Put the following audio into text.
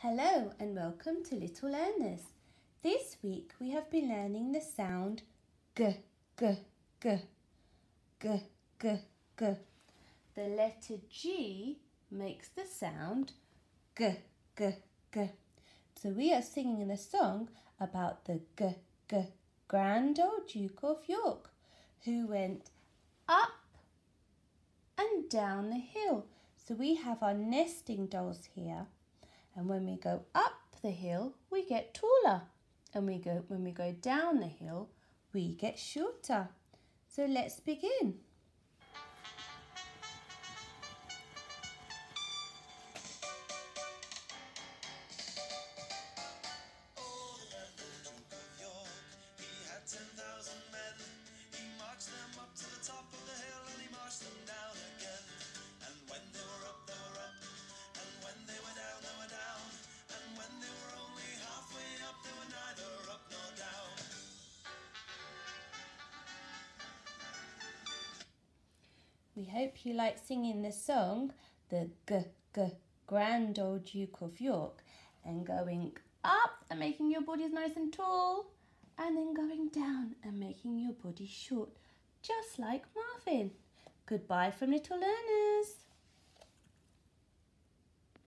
Hello and welcome to Little Learners. This week we have been learning the sound g, g, g, g, g, g. The letter G makes the sound g, g, g. So we are singing a song about the g, g, Grand Old Duke of York who went up and down the hill. So we have our nesting dolls here and when we go up the hill, we get taller. And we go when we go down the hill, we get shorter. So let's begin. We hope you like singing the song, the G G Grand Old Duke of York, and going up and making your bodies nice and tall, and then going down and making your body short, just like Marvin. Goodbye from Little Learners.